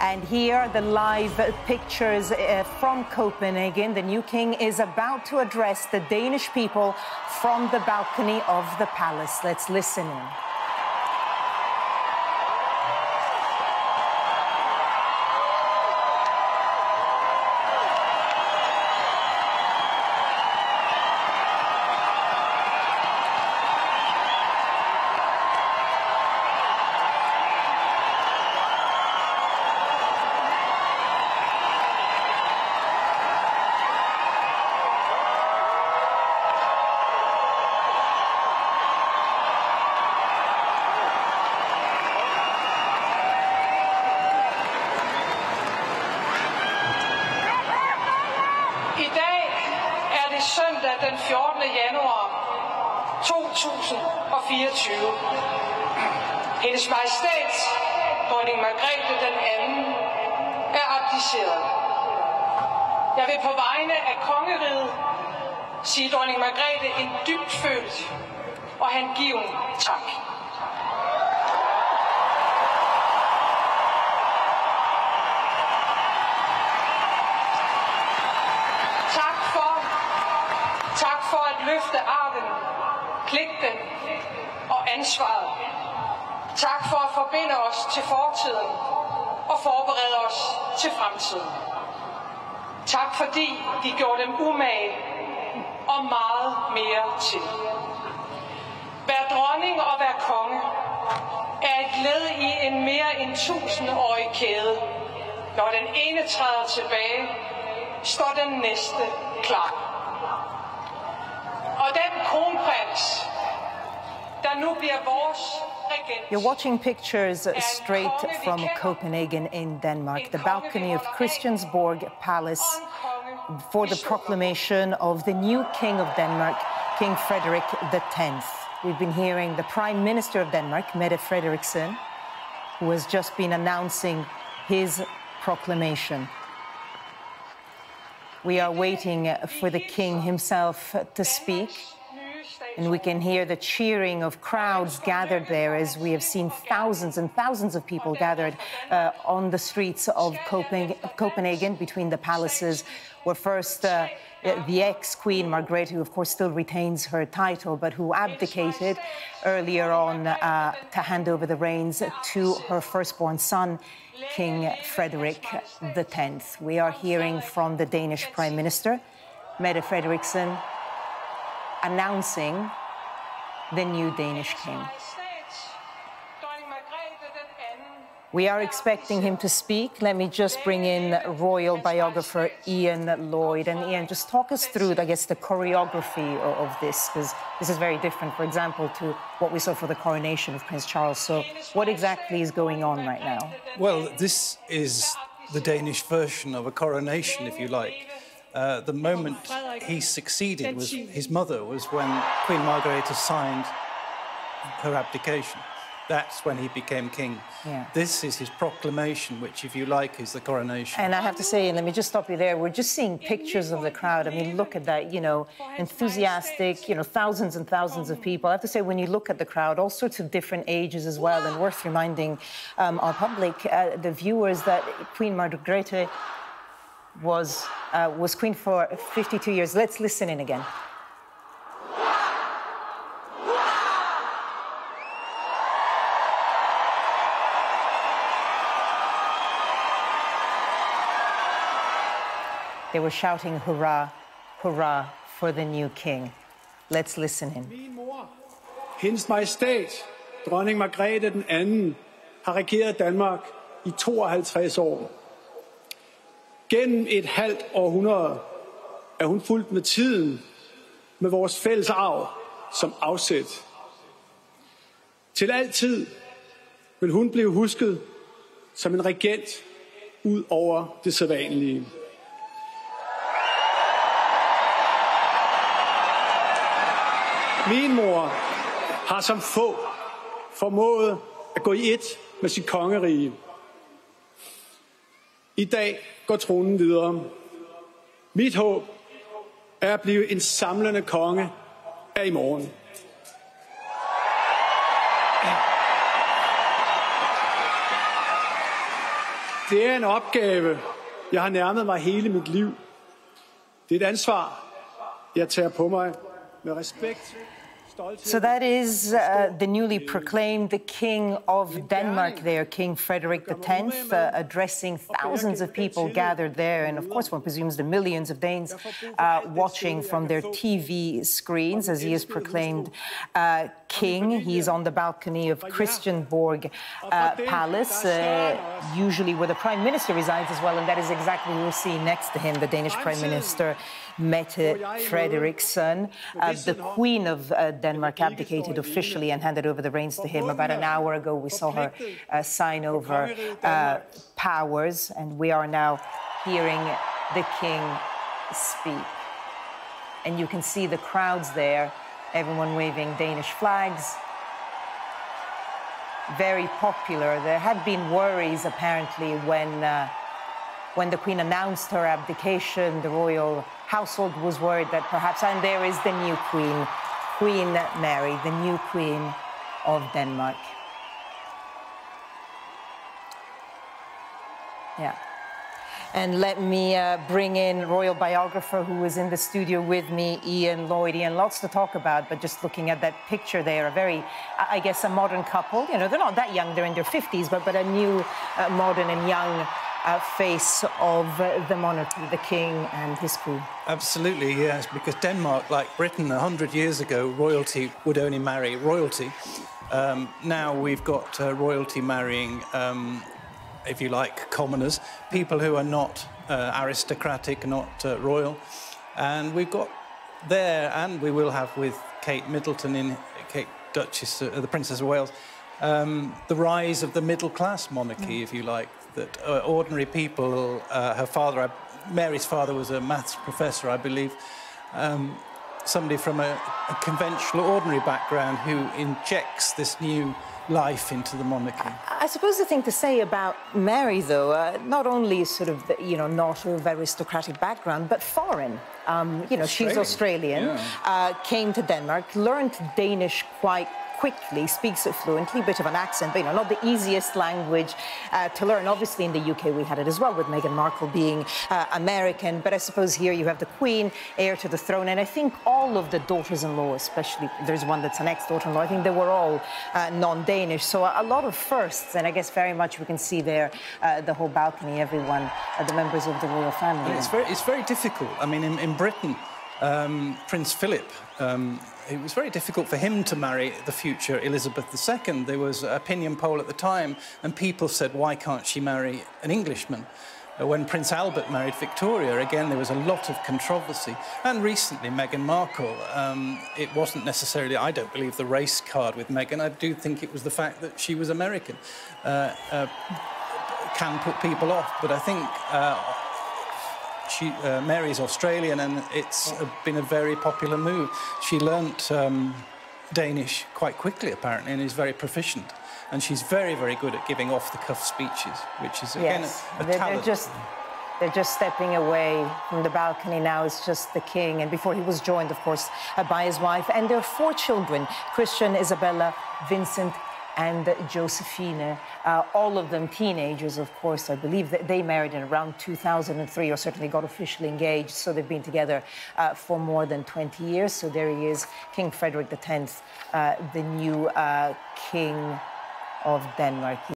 And here the live pictures uh, from Copenhagen. The new king is about to address the Danish people from the balcony of the palace. Let's listen in. Den 14. januar 2024. Hendes Majestæt, dronning Margrethe den anden, er abdiceret. Jeg vil på vegne af kongeriget sige dronning Margrethe en dybt følt og hengiven tak. Tak for, tak for at løfte arven, pligten og ansvaret. Tak for at forbinde os til fortiden og forberede os til fremtiden. Tak fordi de gjorde dem umage og meget mere til. Vær dronning og vær konge er et led i en mere end tusindårig kæde. Når den ene træder tilbage, står den næste klar. You're watching pictures straight from Copenhagen in Denmark, the balcony of Christiansborg Palace for the proclamation of the new King of Denmark, King Frederik X. We've been hearing the Prime Minister of Denmark, Mette Frederiksen, who has just been announcing his proclamation. We are waiting for the King himself to speak. And we can hear the cheering of crowds gathered there as we have seen thousands and thousands of people gathered uh, on the streets of Copenhagen between the palaces, where first uh, the ex Queen Margrethe, who of course still retains her title, but who abdicated earlier on uh, to hand over the reins to her firstborn son, King Frederik X. We are hearing from the Danish Prime Minister, Mette Frederiksen, announcing the new Danish king. We are expecting him to speak. Let me just bring in royal biographer Ian Lloyd. And Ian, just talk us through, I guess, the choreography of, this, because this is very different, for example, to what we saw for the coronation of Prince Charles. So, what exactly is going on right now? Well, this is the Danish version of a coronation, if you like. Uh, the moment he succeeded was his mother was when Queen Margrethe signed her abdication. That's when he became king. Yeah. This is his proclamation, which, if you like, is the coronation. And I have to say, and let me just stop you there. We're just seeing pictures of the crowd. I mean, look at that, you know, enthusiastic, you know, thousands and thousands of people. I have to say, when you look at the crowd, all sorts of different ages as well, and worth reminding um, our public, uh, the viewers, that Queen Margrethe was, uh, was queen for 52 years. Let's listen in again. They were shouting, hurrah, hurrah for the new king. Let's listen in. Min mor, hendes majestæt, dronning Margrethe den anden, har regeret Danmark i 52 år. Gennem et halvt århundrede er hun fuldt med tiden, med vores fælles arv som afsæt. Til altid vil hun blive husket som en regent ud over det sædvanlige. Min mor har som få formået at gå i et med sit kongerige. I dag går tronen videre. Mit håb er at blive en samlende konge af i morgen. Det er en opgave, jeg har nærmet mig hele mit liv. Det er et ansvar, jeg tager på mig med respekt So that is uh, the newly proclaimed the King of Denmark there, King Frederik X, uh, addressing thousands of people gathered there. And of course, one presumes the millions of Danes uh, watching from their TV screens as he is proclaimed uh, king. He's on the balcony of Christiansborg uh, Palace, uh, usually where the prime minister resides as well. And that is exactly who we see next to him, the Danish prime minister, Mette Frederiksen. the queen of Denmark Denmark abdicated officially and handed over the reins to him. About an hour ago, we saw her uh, sign over uh, powers, and we are now hearing the king speak. And you can see the crowds there, everyone waving Danish flags. Very popular. There had been worries, apparently, when. When the Queen announced her abdication, the royal household was worried that perhaps, and there is the new Queen, Queen Mary, the new Queen of Denmark. Yeah. And let me uh, bring in royal biographer who is in the studio with me, Ian Lloyd. Ian, lots to talk about, but just looking at that picture there, a very, I guess, a modern couple. You know, they're not that young, they're in their 50s, but, but a new, uh, modern and young uh, face of uh, the monarchy, the king and his queen. Absolutely, yes, because Denmark, like Britain 100 years ago, royalty would only marry royalty. Um, now we've got uh, royalty marrying, um, if you like, commoners, people who are not uh, aristocratic, not uh, royal. And we've got there, and we will have with Kate Middleton in Kate Duchess, uh, the Princess of Wales, um, the rise of the middle class monarchy, mm. if you like, that uh, ordinary people, uh, her father, Mary's father was a maths professor, I believe, um, somebody from a, a, conventional, ordinary background who injects this new life into the monarchy. I suppose the thing to say about Mary, though, uh, not only sort of, you know, not of aristocratic background, but foreign. Um, you know, Australian. she's Australian, yeah. uh, came to Denmark, learned Danish quite quickly, speaks it fluently, bit of an accent, but you know, not the easiest language uh, to learn. Obviously, in the UK, we had it as well with Meghan Markle being uh, American, but I suppose here you have the Queen, heir to the throne, and I think all of the daughters-in-law, especially there's one that's an ex-daughter-in-law, I think they were all uh, non-Danish. So a, lot of firsts, and I guess very much we can see there uh, the whole balcony, everyone, uh, the members of the royal family. it's very, it's very difficult. I mean, in, in Britain, um, Prince Philip, um, it was very difficult for him to marry the future Elizabeth II. There was an opinion poll at the time, and people said, why can't she marry an Englishman? Uh, when Prince Albert married Victoria, again, there was a lot of controversy. And recently, Meghan Markle, um, it wasn't necessarily, I don't believe, the race card with Meghan. I do think it was the fact that she was American. Uh, uh, can put people off, but I think uh, she, uh, Mary's Australian, and it's uh, been a very popular move. She learnt um, Danish quite quickly, apparently, and is very proficient. And she's very, very good at giving off-the-cuff speeches, which is, again, yes. a, a they're, talent. They're just, they're just stepping away from the balcony now. It's just the king. And before he was joined, of course, by his wife and their four children, Christian, Isabella, Vincent, and Josephine, uh, all of them teenagers, of course. I believe that they married in around 2003 or certainly got officially engaged. So they've been together uh, for more than 20 years. So there he is, King Frederik X, uh, the new uh, king of Denmark.